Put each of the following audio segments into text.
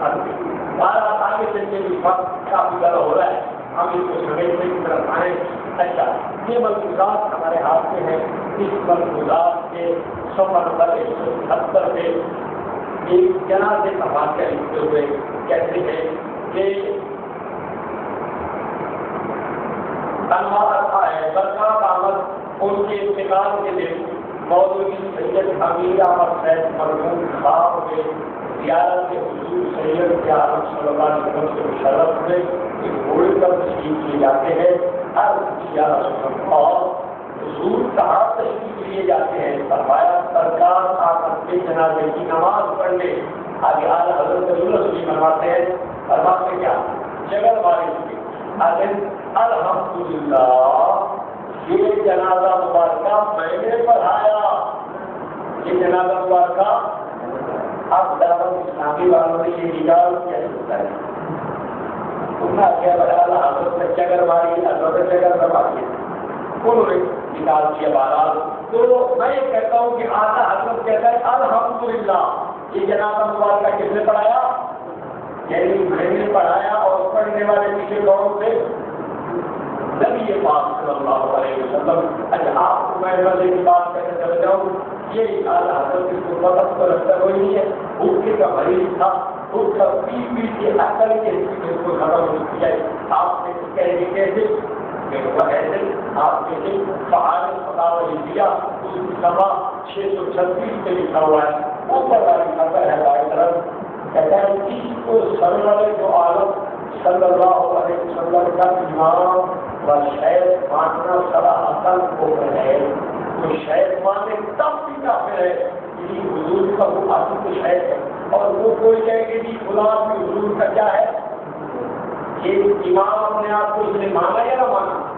بارہ آگے چل کے بھی فرق کافی زیادہ ہو رہا ہے ہم اس کو سمیٹنے کی طرف آئیں اچھا یہ ملفوظات ہمارے ہاتھ میں ہیں اس ملفوظات کے سفر نمبر ایک سو ستر پہ ایک جنازے کا واقعہ لکھتے ہوئے کہتے ہیں کہ انوار ہے برکات آمد ان کے انتقال کے دن مولوی سید حمید احمد صاحب مرحوم خواب کے زیارت حضور سید کے عالم صلی اللہ علیہ وسلم سے مشرف گھوڑے پر تشریف جاتے ہیں۔ ہر اور حضور کہاں تشریف لیے جاتے ہیں؟ فرمایا، سرکار کے جنازے کی نماز پڑھنے۔ آگے آج حضرت منواتے ہیں، فرماتے کیا؟ جگہ والے یہ جنازہ مبارکہ میں نے پڑھایا۔ یہ جنازہ مبارکہ ہاں، اب دعوت اسلامی والوں نے یہ نکال کیا سکتا ہے کیا بتا حضرت چگر ماری، حضرت چگر ماری انہوں نے نکال کیا بہرحال تو میں یہ کہتا ہوں کہ آدھا حضرت کہتا ہے، الحمدللہ، یہ جناب جنازہ مبارکہ کس نے پڑھایا؟ یعنی میں نے پڑھایا اور پڑھنے والے پیچھے کون تھے۔ نبی پاک صلی اللہ علیہ وسلم اچھا آپ کو میں مزے کی بات کرنے چل جاؤں یہ اعلیٰ حضرت اس کو مدد کو رکھتا کوئی ہے۔ بھوکے کا مریض تھا۔ اس کا پی پی کے اکل کے اس کو ختم ہو کیا آپ نے کہہ گے کیسے آپ کے پہاڑ پتاوا دیا اس کی سبھا چھ سو چھتیس پہ لکھا ہوا ہے۔ اوپر والی خبر ہے بائیں طرف کہتا ہے کسی کو سرور جو عالم صلی اللہ علیہ وسلم کا امام شہد ماننا سرا عقل کو ہے تو شہد مانے تب بھی کافر ہے۔ کہ حضور کا وہ اصل تو شہد ہے۔ اور وہ کوئی کہے کہ جی غلام بھی حضور کا کیا ہے؟ یہ امام اپنے آپ کو اس نے مانا یا نہ مانا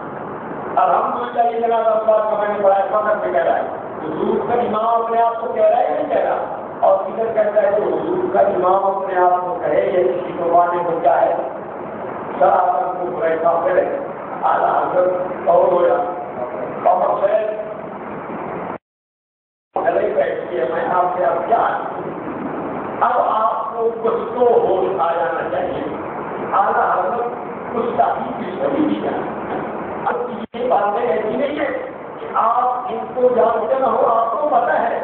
الحمد للہ یہ جگہ افراد کا میں نے پڑھا ہے فخر پہ کہہ رہا ہے۔ حضور کا امام اپنے آپ کو کہہ رہا ہے یا نہیں کہہ رہا؟ اور کدھر کہتا ہے کہ حضور کا امام اپنے آپ کو کہے یا کسی کو مانے کو کیا ہے؟ سر آپ کو برے کافر ہے۔ اعلیٰ حضرت اور ہوا اور خیر بیٹھتی میں آپ سے اب کیا اب آپ کو کچھ تو ہوش آ جانا چاہیے اعلیٰ حضرت، کچھ تاکہ کی سبھی دی جائے اب یہ باتیں ایسی نہیں ہے کہ آپ ان کو جانتے نہ ہو، آپ کو پتہ ہے۔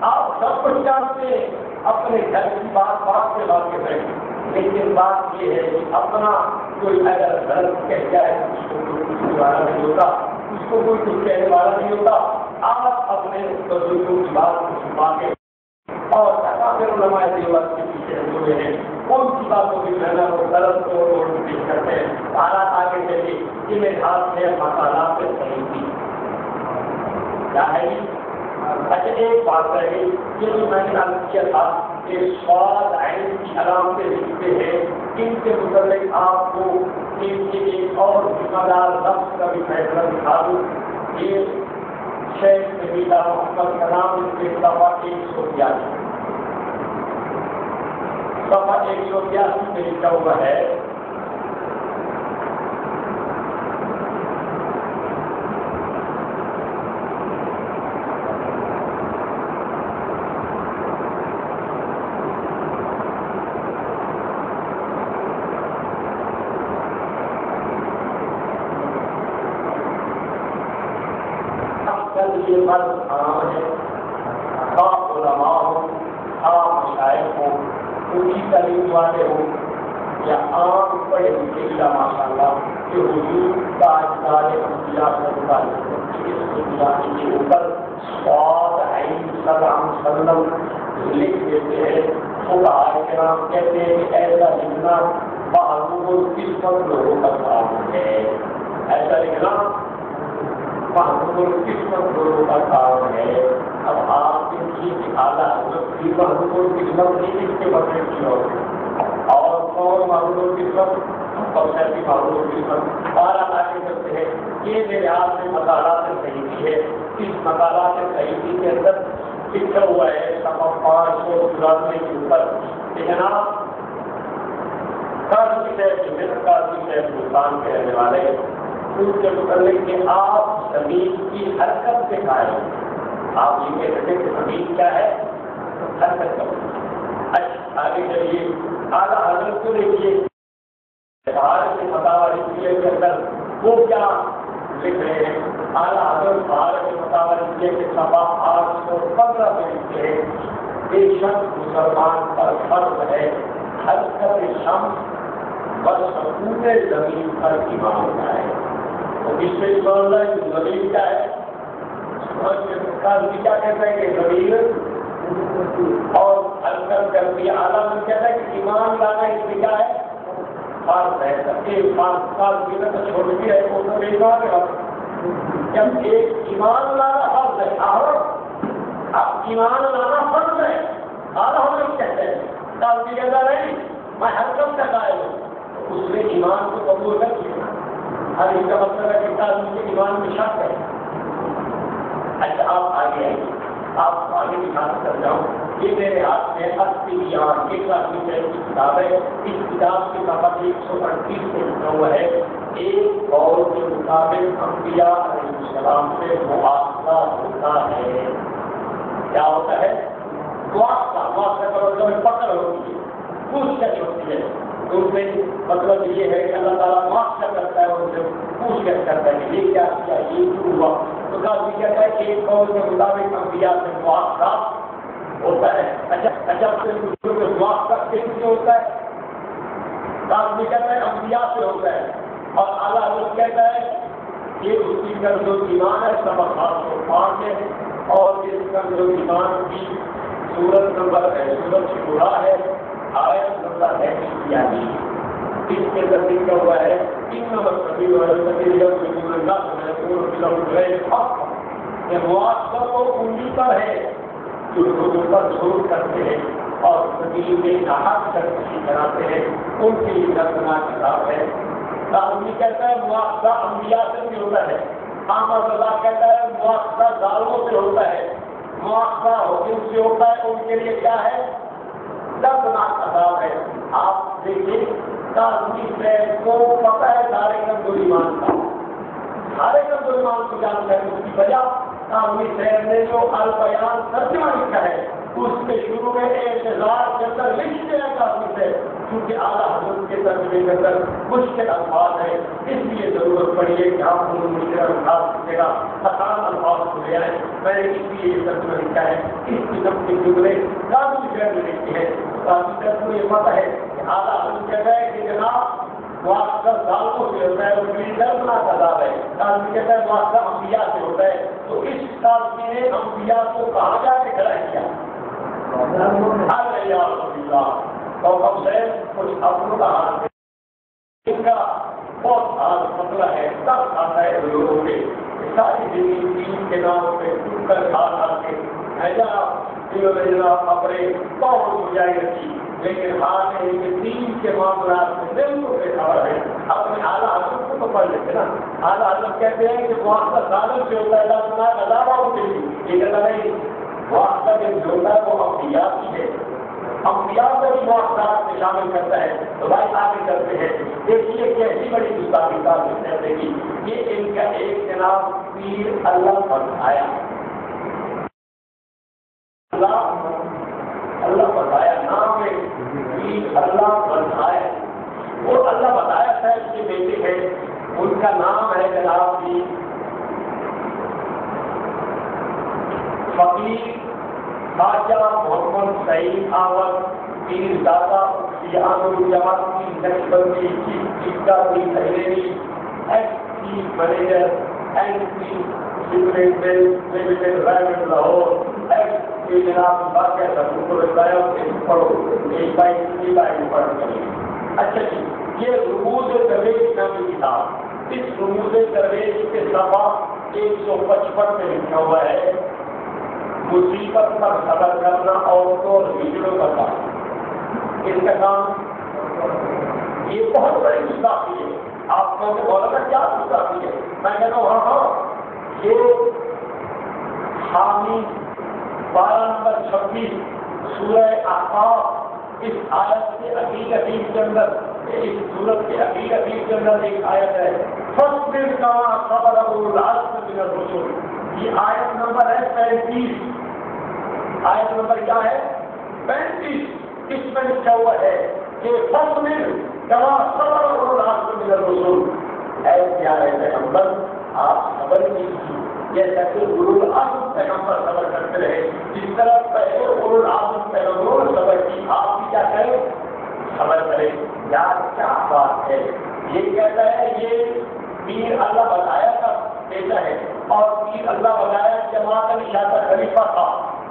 آپ سب کچھ جانتے ہیں، اپنے گھر کی بات بات سے بات کے بیٹھے لیکن بات یہ ہے کہ اپنا کوئی اگر غلط کہہ جائے، اس کو کوئی پوچھنے والا نہیں ہوتا۔ اس کو کوئی کچھ کہنے والا نہیں ہوتا۔ آپ اپنے بزرگوں کی بات کو چھپا کے اور کافی علماء دیوت کے پیچھے ہوئے ہیں، ان کی باتوں کی محنت اور غلط کو روڈ پیش کرتے ہیں۔ حالات آگے چلیے کہ میرے ہاتھ میں مکانات سے صحیح تھی۔ کیا ہے اچھا ایک بات رہی یہ جو میں نے عرض کیا تھا کہ سواد عین کی علامتیں لکھتے ہیں ان کے متعلق آپ کو ان کے ایک اور ذمہ دار لفظ کا بھی فیصلہ دکھا دوں۔ یہ شیخ نبیلا محمد کلام کے سوا ایک سو بیاسی۔ سوا ایک سو بیاسی میں لکھا ہوا ہے یہ مرد حرام ہے خواہ علماء ہو خواہ مشاعر ہو اونچی تعلیم والے ہو یا عام پڑھے لکھے کا ماشاء اللہ کہ حضور کا اجدار انبیاء صلی اللہ علیہ وسلم کی اس دنیا کے اوپر سواد عین صلی اللہ علیہ وسلم لکھ دیتے ہیں، خدا کرام کہتے ہیں کہ ایسا لکھنا معلوم قسمت لوگوں کا کام ہے۔ ایسا لکھنا محبوب قسمت لوگوں کا کام ہے۔ اب آپ کی اعلیٰ حضرت کی قسمت نہیں اس کے بدلے کی ہو اور کون محبوب قسمت اور سیسی محبوب قسمت بارہ آگے کرتے ہیں۔ یہ میرے ہاتھ میں مطالعات صحیح کی ہے۔ اس مطالعات صحیح کے اندر لکھا ہوا ہے سفا پانچ سو چورانوے کے اوپر۔ کہ جناب، قاضی صاحب جو ہے قاضی صاحب ہندوستان کے رہنے والے، ان کے متعلق کہ آپ زمین کی حرکت سے قائم آپ یہ کہہ سکتے کہ زمین کیا ہے؟ حرکت کا اچھا آگے چلیے۔ اعلیٰ حضرت کو دیکھیے۔ بہار کے مطابق ضلع کے اندر وہ کیا لکھ رہے ہیں۔ اعلیٰ حضرت بہار کے مطابق ضلع کے سوا آٹھ سو پندرہ میں لکھتے ہیں۔ بے شخص مسلمان پر فرض ہے۔ ہر سب شم بس پورے زمین پر ایمان ہوتا ہے۔ وہ اس میں اس اللہ جو زمین کا ہے کیا کہتا ہے کہ زمین اور حرکت کر دیا اعلیٰ میں کہتا ہے کہ ایمان لانا اس میں کیا ہے؟ فرض ہے، سب کے پانچ سال تو بھی ہے، وہ تو ایمان ہے جب ایک ایمان لانا فرض ہے اب ایمان لانا فرض ہے اعلیٰ کہتے ہیں۔ بھی کہتا نہیں، میں حرکت کا قائل ہوں۔ اس نے ایمان کو قبول کر دیا ہر اس کا مطلب ہے کہ آدمی کے ایمان میں شک ہے۔ اچھا آپ آگے آئیے۔ آپ آگے کی بات کر جاؤں یہ میرے ہاتھ میں اسی یہاں ایک لاکھ روپئے کی کتاب ہے۔ اس کتاب کے نمبر ایک سو اڑتیس میں لکھا ہوا ہے۔ ایک قول کے مطابق انبیاء علیہ السلام سے مواقع ہوتا ہے۔ کیا ہوتا ہے؟ مواقع مواقع کا مطلب پکڑ ہوتی ہے پوچھ گچھ ہوتی ہے۔ ان میں مطلب یہ ہے کہ اللہ تعالیٰ معاف کرتا ہے ان سے پوچھ گچھ کرتا ہے یہ کیا کیا، یہ کیوں ہوا؟ تو کافی کہتا ہے کہ ایک قول کے مطابق انبیاء سے مواقع ہوتا ہے اچھا اچھا مواقع کس سے ہوتا ہے کافی کہتا ہے انبیاء سے ہوتا ہے اور اعلیٰ حضرت کہتا ہے کہ اس کی کا جو ایمان ہے سبق خاص کو پانچ ہے اور اس کا جو ایمان کی صورت نمبر ہے صورت شورا ہے آیت نمبر ہے یعنی اس کے اندر لکھا ہوا ہے ان نمبر سبھی مواقع کو انگلی پر ہے جو لوگوں پر زور کرتے ہیں اور زمین میں ناحق کرتی کراتے ہیں ان کے لیے دردناک کتاب ہے آدمی کہتا ہے مواقع انبیاء سے بھی ہوتا ہے احمد اللہ کہتا ہے مواقع داروں سے ہوتا ہے مواقع حکم سے ہوتا ہے ان کے لیے کیا ہے دردناک عذاب ہے آپ دیکھیے آدمی سے کو پتہ ہے سارے کمزور ایمان کا سارے کمزور ایمان کو جانتا ہے، اس کی وجہ آدمی شہر نے جو البیان ترجمہ لکھا ہے اس کے شروع میں اعتظار کے اندر لکھتے ہیں کافی سے کیونکہ اعلیٰ حضرت کے ترجمے کے اندر مشکل الفاظ ہے اس لیے ضرورت پڑی ہے کہ آپ کو مشکل الفاظ لکھے گا۔ آسان الفاظ کو لے آئے۔ میں نے اس لیے یہ ترجمہ لکھا ہے۔ اس قسم کے جملے کافی شہر میں لکھے ہیں۔ کافی شہر کو یہ پتہ ہے کہ اعلیٰ حضرت کہتا ہے کہ جناب واقع دالوں سے ہوتا ہے اس کے لیے دردناک ہے آدمی کہتا ہے واقع انبیاء سے ہوتا ہے۔ تو اس کافی نے انبیاء کو کہاں جا کے کھڑا کیا۔ اور ہم کچھ اپنوں کا حال اس کا بہت حال مسئلہ ہے۔ سب آتا ہے لوگوں کے۔ ساری زندگی دین کے نام پہ ٹوٹ کر کھا کھا کے۔ ایسا جناب، اپنے بہت بجائی رکھی۔ لیکن ہاتھ آج دین کے معاملات میں بالکل بے خبر ہے۔ اپنے اعلیٰ حضرت کو تو پڑھ لیتے نا۔ اعلیٰ حضرت کہتے ہیں کہ معاشرہ ظالم سے ہوتا ہے سنا عذاب ہو کے لیے۔ یہ کہتا نہیں معاشرہ جو ہوتا ہے وہ انبیاء کی ہے۔ انبیاء کو بھی معاشرات میں شامل کرتا ہے۔ تو بھائی آگے کرتے ہیں۔ دیکھیے کیسی بڑی گستاخی بات کہتے کہ یہ ان کا ایک جناب پیر اللہ پر آیا اللہ بتایا نام ہے اللہ بتایا وہ اللہ بتایا اس کے ہیں ان کا نام ہے جناب کی فقیر، خواجہ محمد سعید آور پیر دادا کی نقش بندی چیف کا S P manager P limited Lahore. S P جناب باقی پڑھو۔ ایک بائی پڑھ اچھا جی۔ یہ رموز درویش نامی کتاب۔ اس رموز درویش کے صفحہ ایک سو پچپن میں لکھا ہوا ہے۔ مصیبت پر صبر کرنا عورتوں اور ہجڑوں کا کام اس کا کام یہ بہت بڑی گستاخی ہے۔ آپ کو بولا تھا کیا گستاخی ہے۔ میں کہتا ہوں ہاں ہاں۔ یہ حامی بارہ نمبر چھبیس سورہ آفاق اس آیت کے عقید عقید کے اندر اس صورت کے عقید عقید کے اندر ایک آیت ہے۔ فسٹ کا خبر ابو من الرسول یہ آیت نمبر ہے پینتیس۔ آیت نمبر کیا ہے؟ پینتیس۔ اس میں لکھا ہوا ہے کہ فصل کما صبر اور من الرسول اے پیارے پیغمبر، آپ صبر کیجیے۔ جیسا کہ گرو اعظم پیغمبر صبر کرتے رہے۔ جس طرح پہلے گرو اعظم پیغمبر صبر کی آپ بھی کیا کریں صبر کریں یار، کیا بات ہے؟ یہ کہتا ہے یہ پیر اللہ بتایا کا بیٹا ہے، اور پیر اللہ بتایا جماعت الشاہ خلیفہ تھا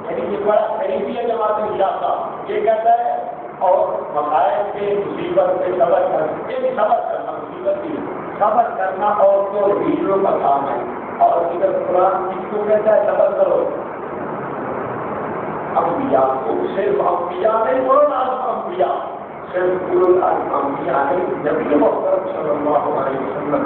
یعنی یہ بڑا قریبی ہے جماعت الشاہ کا یہ کہتا ہے، اور مسائل کے مصیبت سے صبر کرنا یہ یعنی صبر کرنا، مصیبت کی صبر کرنا اور تو ہیرو کا کام ہے۔ اور ادھر قرآن کس کو کہتا ہے، صبر کرو۔ انبیاء کو صرف انبیاء نہیں، قرآن آج انبیاء۔ كان يقول الأرضي عليه النبي محمد صلى الله عليه وسلم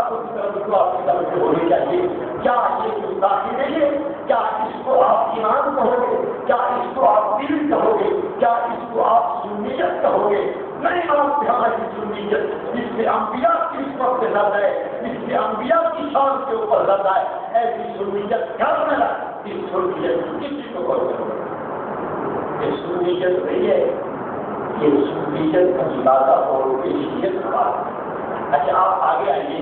طرف ہونی چاہیے کیا یہ گستاخی ہے کیا اس کو آپ ایمان کہو گے کیا اس کو آپ دل کہو گے کیا اس کو آپ سنیت کہو گے نہیں آپ یہاں کی سنیت جس سے انبیاء کی اس وقت زد ہے جس سے انبیاء کی شان کے اوپر زد ہے ایسی سنیت گھر میں اس سنیت کسی کو بول کرو یہ سنیت نہیں ہے یہ سنیت کا زیادہ اور یہ شیت کا اچھا آپ آگے آئیے۔